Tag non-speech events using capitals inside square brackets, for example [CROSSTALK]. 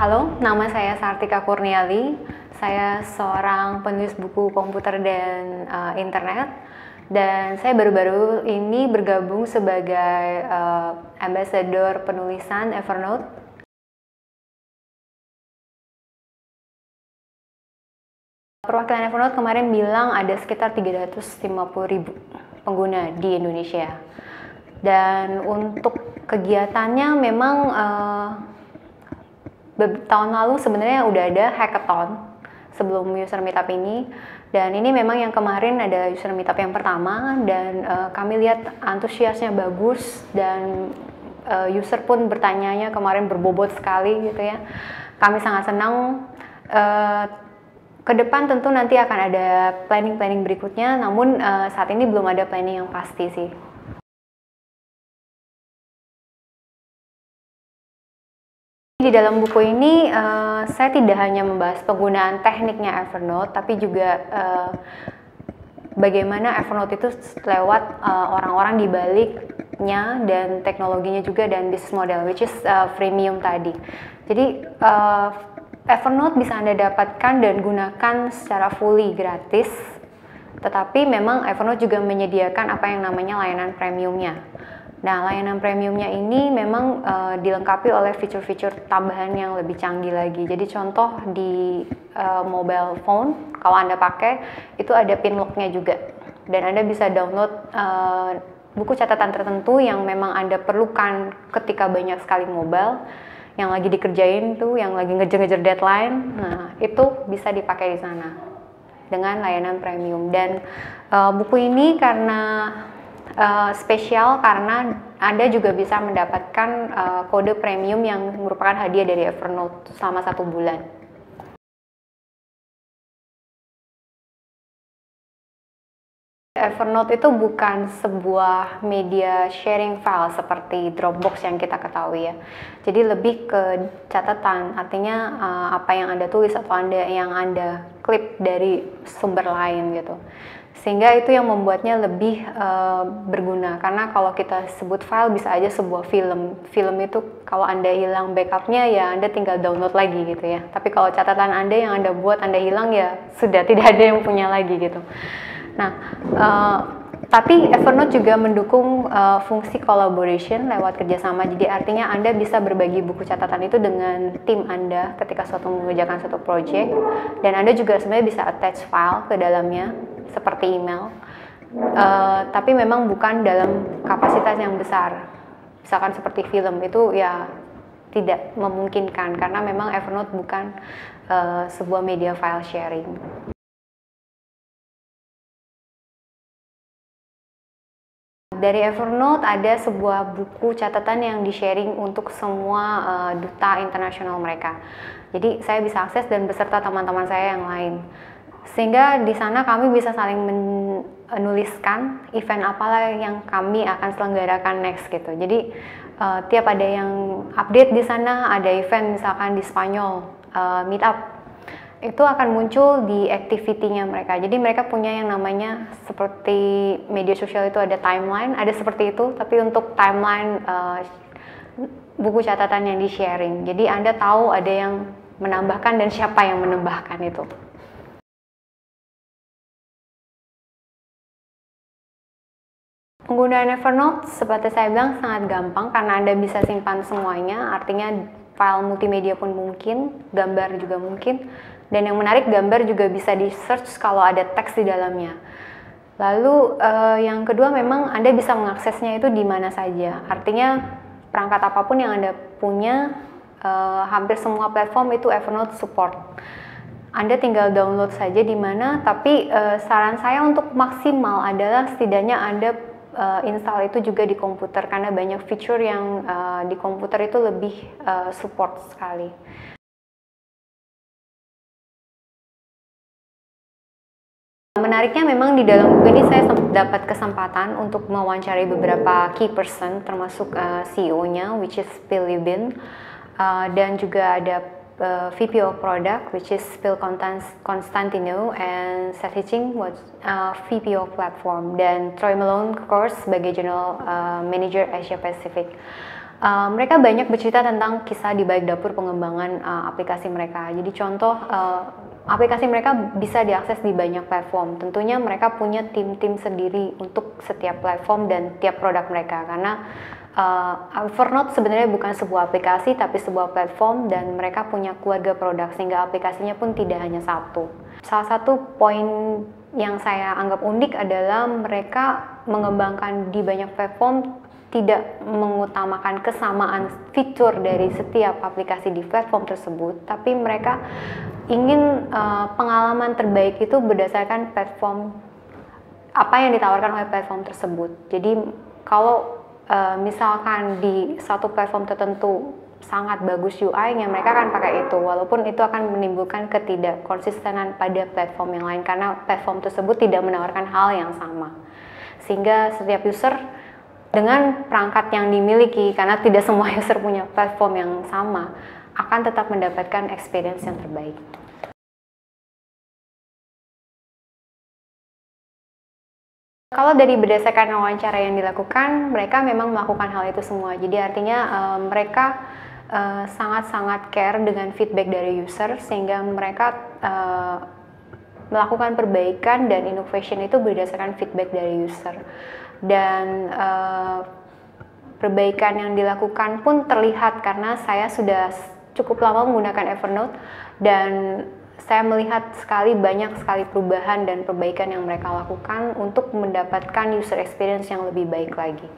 Halo, nama saya Sartika Kurniali. Saya seorang penulis buku komputer dan uh, internet. Dan saya baru-baru ini bergabung sebagai uh, ambassador penulisan Evernote. Perwakilan Evernote kemarin bilang ada sekitar 350 ribu pengguna di Indonesia. Dan untuk kegiatannya memang uh, tahun lalu sebenarnya udah ada hackathon sebelum user meetup ini. Dan ini memang yang kemarin ada user meetup yang pertama dan uh, kami lihat antusiasnya bagus dan uh, user pun bertanyanya kemarin berbobot sekali gitu ya. Kami sangat senang uh, ke depan tentu nanti akan ada planning-planning berikutnya. Namun uh, saat ini belum ada planning yang pasti sih Di dalam buku ini uh, saya tidak hanya membahas penggunaan tekniknya Evernote, tapi juga uh, bagaimana Evernote itu lewat eh, orang-orang uh, di baliknya dan teknologinya juga dan bisnis model, which is uh, freemium tadi. Jadi uh, Evernote bisa anda dapatkan dan gunakan secara fully gratis, tetapi memang Evernote juga menyediakan apa yang namanya layanan premiumnya. Nah, layanan premiumnya ini memang uh, dilengkapi oleh fitur-fitur tambahan yang lebih canggih lagi. Jadi contoh di uh, mobile phone, kalau Anda pakai, itu ada pin locknya juga. Dan Anda bisa download uh, buku catatan tertentu yang memang Anda perlukan ketika banyak sekali mobile, yang lagi dikerjain tuh, yang lagi ngejar-ngejar deadline. Nah, itu bisa dipakai di sana dengan layanan premium. Dan uh, buku ini karena uh, spesial karena Anda juga bisa mendapatkan uh, kode premium yang merupakan hadiah dari Evernote selama satu bulan. Evernote itu bukan sebuah media sharing file seperti Dropbox yang kita ketahui ya. Jadi lebih ke catatan, artinya uh, apa yang Anda tulis atau Anda yang Anda klip dari sumber lain gitu sehingga itu yang membuatnya lebih uh, berguna. Karena kalau kita sebut file bisa aja sebuah film. Film itu kalau anda hilang backupnya ya anda tinggal download lagi gitu ya. Tapi kalau catatan anda yang anda buat anda hilang ya sudah [LAUGHS] tidak ada yang punya lagi gitu. Nah uh, tapi Evernote juga mendukung uh, fungsi collaboration lewat kerjasama. Jadi artinya Anda bisa berbagi buku catatan itu dengan tim Anda ketika suatu mengerjakan satu project. Dan Anda juga sebenarnya bisa attach file ke dalamnya seperti email, uh, tapi memang bukan dalam kapasitas yang besar. Misalkan seperti film itu ya tidak memungkinkan karena memang Evernote bukan uh, sebuah media file sharing. Dari Evernote ada sebuah buku catatan yang di-sharing untuk semua uh, duta internasional mereka. Jadi saya bisa akses dan beserta teman-teman saya yang lain sehingga di sana kami bisa saling menuliskan event apalah yang kami akan selenggarakan next gitu. Jadi uh, tiap ada yang update di sana, ada event misalkan di Spanyol uh, meetup itu akan muncul di activity-nya mereka. Jadi mereka punya yang namanya seperti media sosial itu ada timeline, ada seperti itu, tapi untuk timeline uh, buku catatan yang di-sharing. Jadi Anda tahu ada yang menambahkan dan siapa yang menambahkan itu. Penggunaan Evernote seperti saya bilang sangat gampang karena Anda bisa simpan semuanya, artinya file multimedia pun mungkin, gambar juga mungkin, dan yang menarik gambar juga bisa di search kalau ada teks di dalamnya. Lalu uh, yang kedua memang Anda bisa mengaksesnya itu di mana saja, artinya perangkat apa pun yang Anda punya, uh, hampir semua platform itu Evernote support. Anda tinggal download saja di mana, tapi uh, saran saya untuk maksimal adalah setidaknya Anda uh, install itu juga di komputer karena banyak fitur yang uh, di komputer itu lebih uh, support sekali. Menariknya memang di dalam buku ini saya dapat kesempatan untuk mewawancarai beberapa key person termasuk uh, CEO-nya which is Lubin uh, dan juga ada uh, VP of Product, which is Phil Constantino, and Seth Hitching was uh, VP of Platform, dan Troy Malone, of course, sebagai General uh, Manager Asia Pacific. Uh, mereka banyak bercerita tentang kisah di balik dapur pengembangan uh, aplikasi mereka. Jadi contoh uh, aplikasi mereka bisa diakses di banyak platform. Tentunya mereka punya tim-tim sendiri untuk setiap platform dan tiap produk mereka karena uh, Evernote sebenarnya bukan sebuah aplikasi tapi sebuah platform dan mereka punya keluarga produk sehingga aplikasinya pun tidak hanya satu. Salah satu poin yang saya anggap unik adalah mereka mengembangkan di banyak platform tidak mengutamakan kesamaan fitur dari setiap aplikasi di platform tersebut, tapi mereka ingin uh, pengalaman terbaik itu berdasarkan platform apa yang ditawarkan oleh platform tersebut. Jadi kalau uh, misalkan di satu platform tertentu sangat bagus UI-nya, mereka akan pakai itu, walaupun itu akan menimbulkan ketidakkonsistenan pada platform yang lain karena platform tersebut tidak menawarkan hal yang sama, sehingga setiap user dengan perangkat yang dimiliki karena tidak semua [LAUGHS] user punya platform yang sama akan tetap mendapatkan experience yang terbaik. Kalau dari berdasarkan wawancara yang dilakukan, mereka memang melakukan hal itu semua. Jadi artinya uh, mereka eh, sangat-sangat uh, care dengan feedback dari user sehingga mereka uh, melakukan perbaikan dan innovation itu berdasarkan feedback dari user dan uh, perbaikan yang dilakukan pun terlihat karena saya sudah cukup lama menggunakan Evernote dan saya melihat sekali banyak sekali perubahan dan perbaikan yang mereka lakukan untuk mendapatkan user experience yang lebih baik lagi.